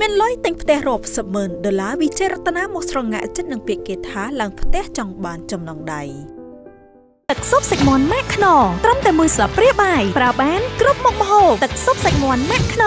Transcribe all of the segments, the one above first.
មានលុយទិញផ្ទះរាប់សិបម៉ឺនដុល្លារវិជ័យរតនាមកស្រងាក់ចិត្តនឹងពាក្យគេថាឡើងផ្ទះចង់បានចំណងដៃទឹកស៊ុបសាច់មាន់ម៉ាក់ខ្នត្រឹមតែមួយស្លាបព្រាបាយប្រើបានគ្រប់មុខម្ហូបទឹកស៊ុបសាច់មាន់ម៉ាក់ខ្ន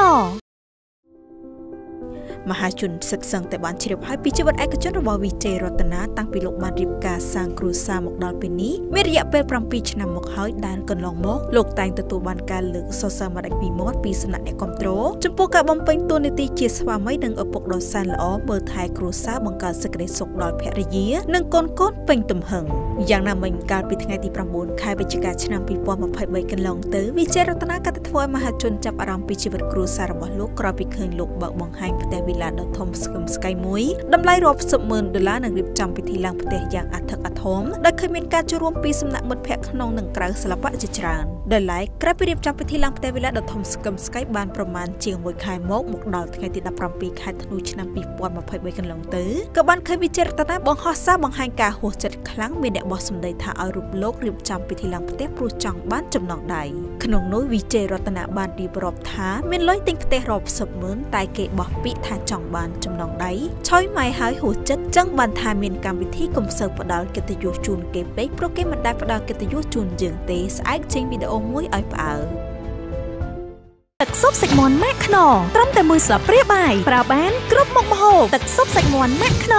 មហាជនសិទ្ធសឹងតែបានជ្រាបហើយពីជីវិតឯកជនរបស់វិជ័យរតនាតាំងពីលោកបានរៀបការសាងគ្រួសារមកដល់ពេលនេះមានរយៈពេល7ឆ្នាំមកហើយដែលកន្លងមកលោកតែងទទួលបានការលើកសរសើរមកដាច់ពីមាត់ពីសំណាក់អ្នកគ្រប់គ្រងចំពោះការបំពេញតួនាទីជាស្វាមីនិងឪពុកដ៏សែនល្អមើលថែគ្រួសារបង្កើតសេចក្តីសុខដល់ភរិយា និងកូនកូនពេញទំហឹងយ៉ាងណាមិញកាលពីថ្ងៃទី9ខែវិច្ឆិកាឆ្នាំ2023កន្លងទៅវិជ័យរតនាក៏ធ្វើឲ្យមហាជនចាប់អារម្មណ៍ពីជីវិតគ្រួសាររបស់លោកក្រោយពីឃើញលោកបើកបង្ហាញផ្ទះវិឡាដ៏ធំស្គមស្កៃមួយតម្លៃរាប់សិបម៉ឺនដុល្លារនឹងរៀបចំពិធីឡើងផ្ទះយ៉ាងអធិកអធមដោយឃើញមានការចូលរួមពីសំណាក់មិត្តភ័ក្តិក្នុងនិងក្រៅសិល្បៈជាច្រើនដោយឡែកក្រៅពីរៀបចំពិធីឡើងផ្ទះវិឡាដ៏ធំស្គមស្កៃបានប្រមាណជាង1ខែមកមកដល់ថ្ងៃទី17ខែធ្នូឆ្នាំ2023កន្លងទៅក៏បានឃើញវិចារតនាបង្ហោះសារបង្ហាញការហួសចិត្តខ្លាំងមានអ្នកបោះសម្ដីថាឲ្យរូបលោករៀបចំពិធីឡើងផ្ទះព្រោះចង់បានចំណងដៃក្នុងនោះវិជ័យរតនាបានរៀបរាប់ថាមានលុយទិញផ្ទះរាប់សិបម៉ឺនតែគេបោះពាក្យថាចង់បានចំណងដៃឆយម៉ៃហើយហួសចិត្តចឹងបានថាមានកម្មវិធីកុំសើផ្ដាល់កិត្តិយសជូនគេពេកព្រោះគេមិនដែលផ្ដាល់កិត្តិយសជូនយើងទេស្អែកចេញវីដេអូមួយឲ្យផ្អើលទឹកស៊ុបសាច់មាន់ម៉ាក់ខ្នត្រឹមតែមួយស្លាបព្រាបាយប្រើបានគ្រប់មុខម្ហូបទឹកស៊ុបសាច់មាន់ម៉ាក់ខ្ន